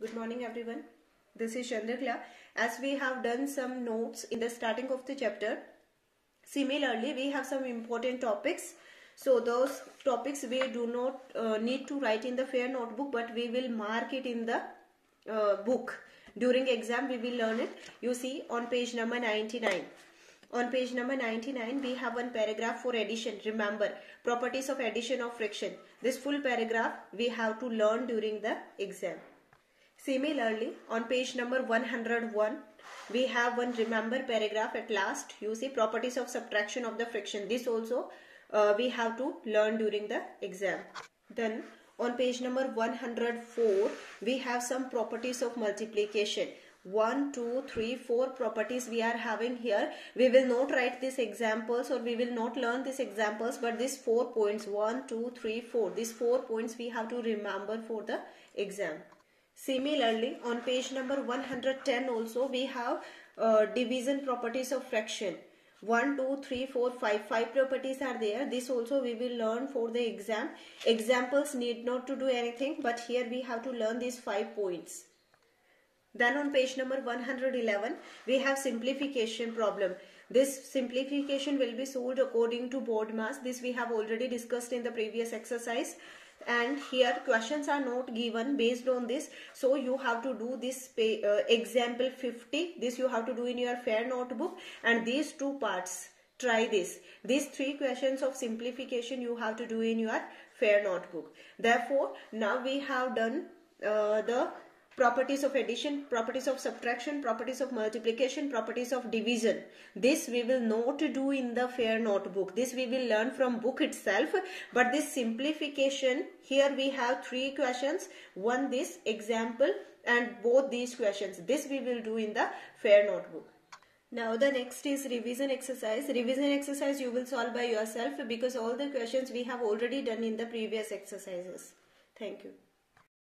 Good morning everyone. This is Chandrakala. As we have done some notes in the starting of the chapter, similarly we have some important topics. So those topics we do not uh, need to write in the fair notebook but we will mark it in the uh, book. During exam we will learn it. You see on page number 99. On page number 99, we have one paragraph for addition. Remember, properties of addition of fraction. This full paragraph we have to learn during the exam. Similarly, on page number 101, we have one remember paragraph at last. You see properties of subtraction of the fraction. This also uh, we have to learn during the exam. Then on page number 104, we have some properties of multiplication. 1, 2, 3, 4 properties we are having here. We will not write these examples or we will not learn these examples but these 4 points 1, 2, 3, 4. These 4 points we have to remember for the exam. Similarly, on page number 110 also we have uh, division properties of fraction. 1, 2, 3, 4, 5. 5 properties are there. This also we will learn for the exam. Examples need not to do anything but here we have to learn these 5 points. Then on page number 111 we have simplification problem. This simplification will be solved according to BODMAS. This we have already discussed in the previous exercise and here questions are not given based on this. So you have to do this pay, uh, example 50 this you have to do in your fair notebook. And these two parts try this. These three questions of simplification you have to do in your fair notebook. Therefore now we have done uh, the properties of addition, properties of subtraction, properties of multiplication, properties of division. This we will not do in the fair notebook. This we will learn from book itself. But this simplification, here we have three questions. One this example and both these questions. This we will do in the fair notebook. Now the next is revision exercise. Revision exercise you will solve by yourself because all the questions we have already done in the previous exercises. Thank you.